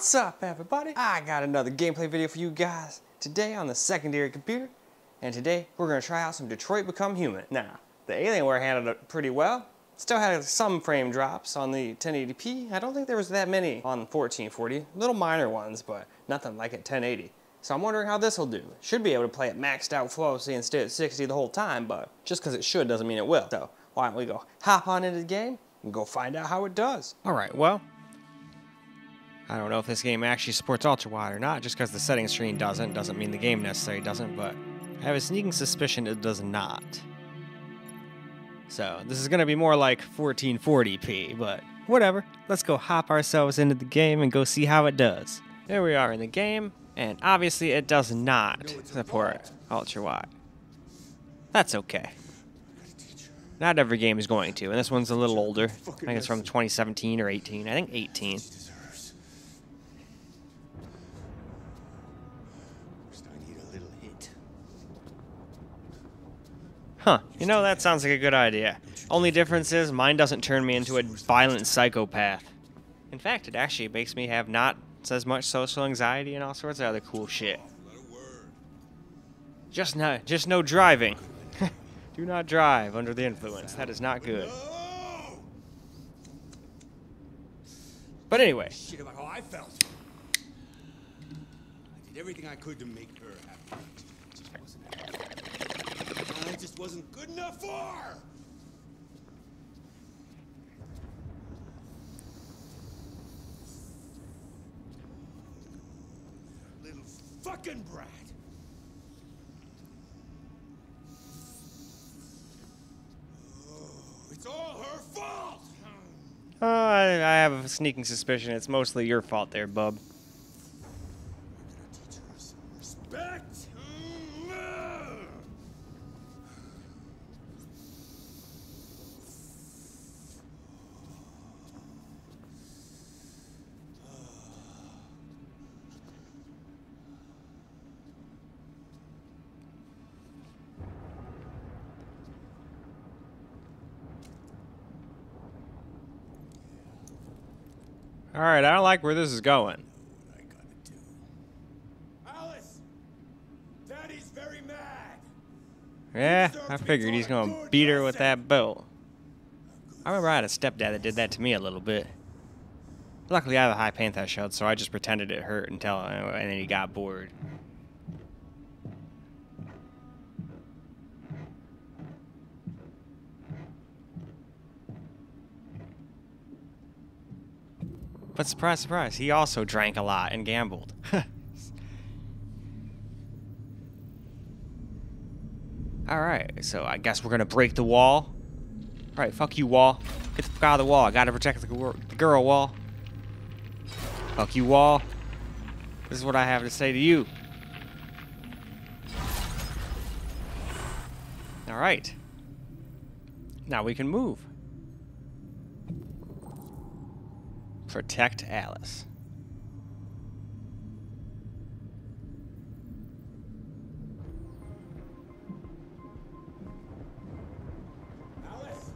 What's up everybody? I got another gameplay video for you guys today on the secondary computer. And today we're gonna try out some Detroit Become Human. Now, the Alienware handled it pretty well. Still had some frame drops on the 1080p. I don't think there was that many on 1440. Little minor ones, but nothing like at 1080. So I'm wondering how this will do. Should be able to play it maxed out flawlessly and stay at 60 the whole time, but just because it should doesn't mean it will. So why don't we go hop on into the game and go find out how it does. All right, well, I don't know if this game actually supports ultra wide or not, just because the settings screen doesn't, doesn't mean the game necessarily doesn't, but I have a sneaking suspicion it does not. So this is going to be more like 1440p, but whatever. Let's go hop ourselves into the game and go see how it does. There we are in the game, and obviously it does not support ultra wide. That's okay. Not every game is going to, and this one's a little older. I think it's from 2017 or 18. I think 18. Huh, you know, that sounds like a good idea. Only difference is mine doesn't turn me into a violent psychopath. In fact, it actually makes me have not as much social anxiety and all sorts of other cool shit. Just no, just no driving. Do not drive under the influence. That is not good. But anyway, Shit about how I felt. I did everything I could to make her happy. I just wasn't good enough for her. Little fucking brat. Oh, it's all her fault. uh, I have a sneaking suspicion it's mostly your fault there, bub. Teach her some respect. Mm, Alright, I don't like where this is going. I gotta do. Alice, Daddy's very mad. Yeah, I figured he's gonna beat her with that belt. I remember I had a stepdad that did that to me a little bit. Luckily, I have a high pain threshold, so I just pretended it hurt until, and then he got bored. But surprise, surprise, he also drank a lot and gambled. Alright, so I guess we're gonna break the wall. Alright, fuck you, wall. Get the fuck out of the wall. I gotta protect the, the girl, wall. Fuck you, wall. This is what I have to say to you. Alright. Now we can move. Protect Alice. Alice,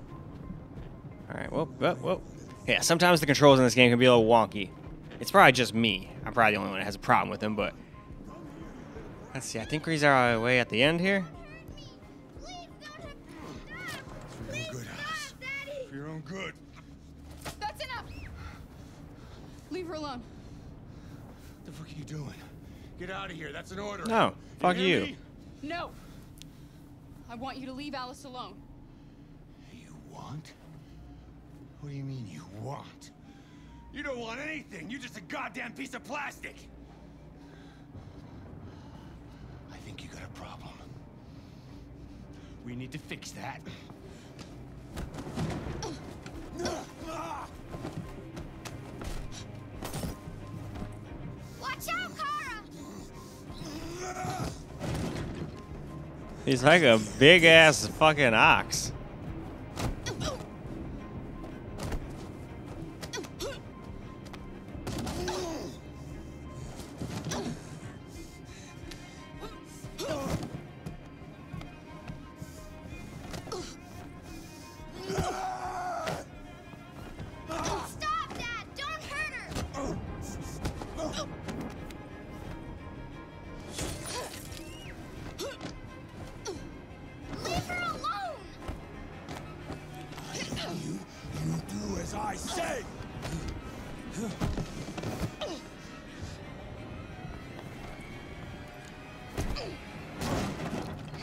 Alright, whoa, whoa, whoa. Yeah, sometimes the controls in this game can be a little wonky. It's probably just me. I'm probably the only one that has a problem with them, but... Let's see, I think he's our way at the end here. Leave her alone. What the fuck are you doing? Get out of here. That's an order. No, fuck hear you. No! I want you to leave Alice alone. You want? What do you mean you want? You don't want anything. You're just a goddamn piece of plastic. I think you got a problem. We need to fix that. He's like a big ass fucking ox.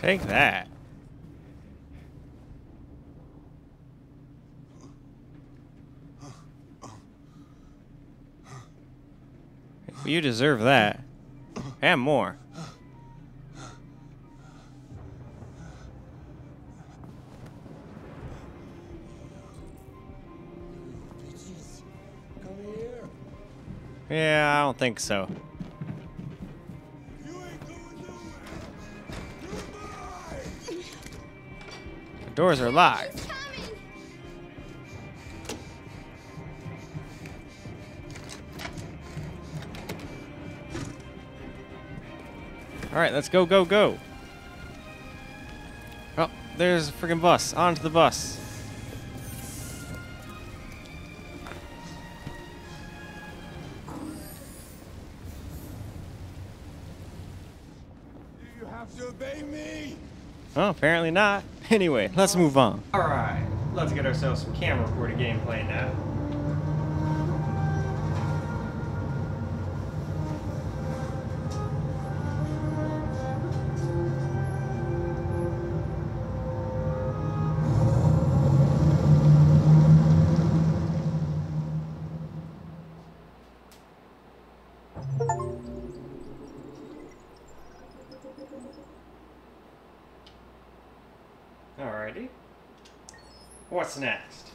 Take that. You deserve that. And more. Yeah, I don't think so. Doors are locked. All right, let's go, go, go. Oh, there's a freaking bus. Onto the bus. Do you have to obey me. Oh, apparently not. Anyway, let's move on. All right, let's get ourselves some camera recorded gameplay now. What's next?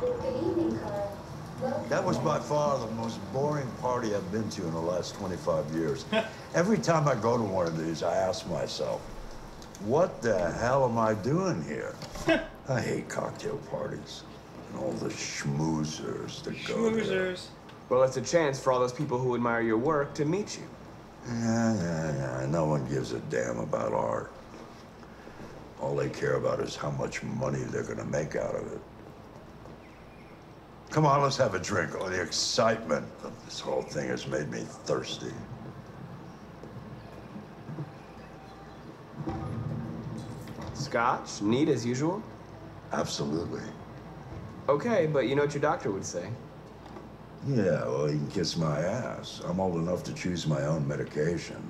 Good evening, Carl. Welcome. That was by far the most boring party I've been to in the last 25 years. Every time I go to one of these, I ask myself, what the hell am I doing here? I hate cocktail parties and all the schmoozers that go there. Well, it's a chance for all those people who admire your work to meet you. Yeah, yeah, yeah. No one gives a damn about art. All they care about is how much money they're gonna make out of it. Come on, let's have a drink. Oh, the excitement of this whole thing has made me thirsty. Scotch, neat as usual. Absolutely. Okay, but you know what your doctor would say. Yeah, well, you can kiss my ass. I'm old enough to choose my own medication.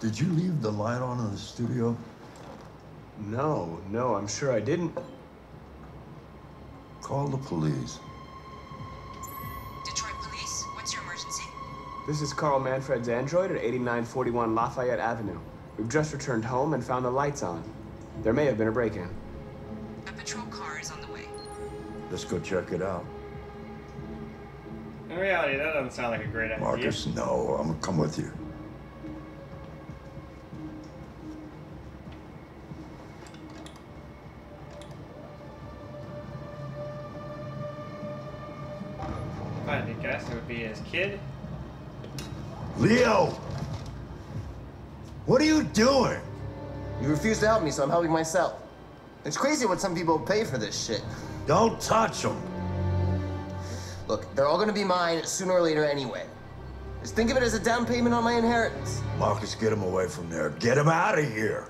Did you leave the light on in the studio? No, no, I'm sure I didn't. Call the police. This is Carl Manfred's android at 8941 Lafayette Avenue. We've just returned home and found the lights on. There may have been a break-in. A patrol car is on the way. Let's go check it out. In reality, that doesn't sound like a great idea. Marcus, no, I'm gonna come with you. If I had to guess, it would be his kid. Leo! What are you doing? You refuse to help me, so I'm helping myself. It's crazy what some people pay for this shit. Don't touch them. Look, they're all gonna be mine sooner or later anyway. Just think of it as a down payment on my inheritance. Marcus, get him away from there. Get him out of here.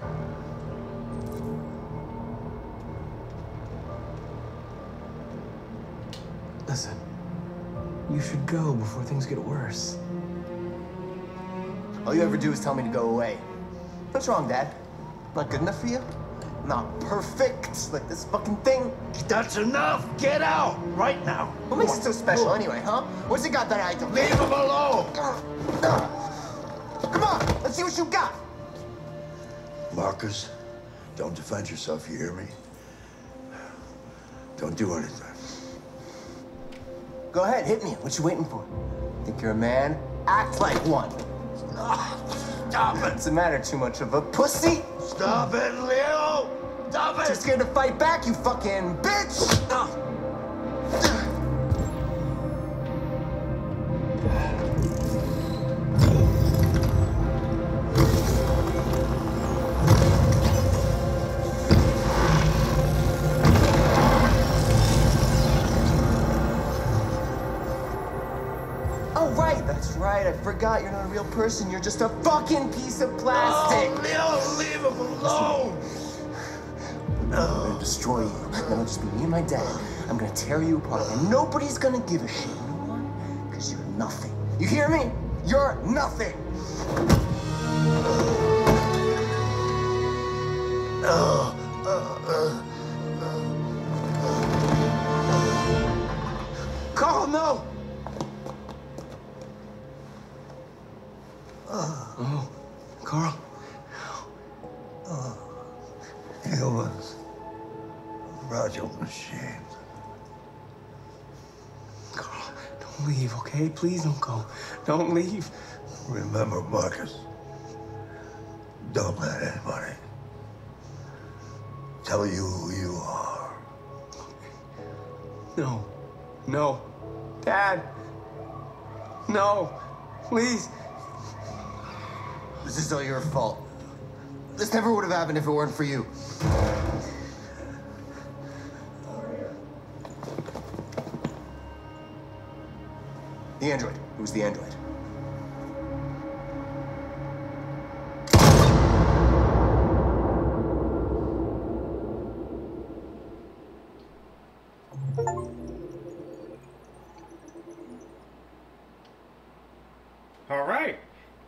Listen, you should go before things get worse. All you ever do is tell me to go away. What's wrong, Dad? Not good enough for you? Not perfect, like this fucking thing? That's enough. Get out right now. What makes it so special anyway, huh? What's it got that I don't? Leave him alone. Come on, let's see what you got. Marcus, don't defend yourself. You hear me? Don't do anything. Go ahead, hit me. What you waiting for? Think you're a man? Act like one. Stop it. What's the matter? Too much of a pussy? Stop it, Leo. Stop it! Too scared to fight back, you fucking bitch! Oh, right. I forgot you're not a real person. You're just a fucking piece of plastic. Oh, Leo, leave him alone! No. I'm gonna destroy you. Then it'll just be me and my dad. I'm gonna tear you apart, and nobody's gonna give a shit. You know why? Because you're nothing. You hear me? You're nothing. Carl, Oh, Carl. Oh, Humans. Fragile machines. Carl, don't leave, okay? Please don't go. Don't leave. Remember, Marcus, don't let anybody tell you who you are. No. No. Dad. No. Please. This is all your fault. This never would have happened if it weren't for you. The android. Who's the android?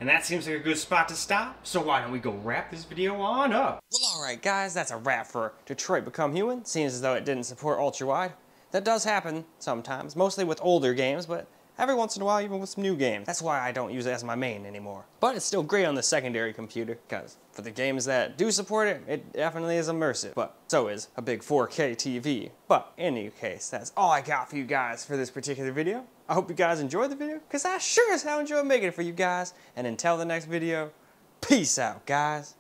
And that seems like a good spot to stop, so why don't we go wrap this video on up? Well, alright guys, that's a wrap for Detroit Become Human. Seems as though it didn't support ultra-wide. That does happen sometimes, mostly with older games, but every once in a while even with some new games. That's why I don't use it as my main anymore. But it's still great on the secondary computer, because for the games that do support it, it definitely is immersive. But so is a big 4K TV. But in any case, that's all I got for you guys for this particular video. I hope you guys enjoyed the video, because I sure as hell enjoyed making it for you guys. And until the next video, peace out, guys.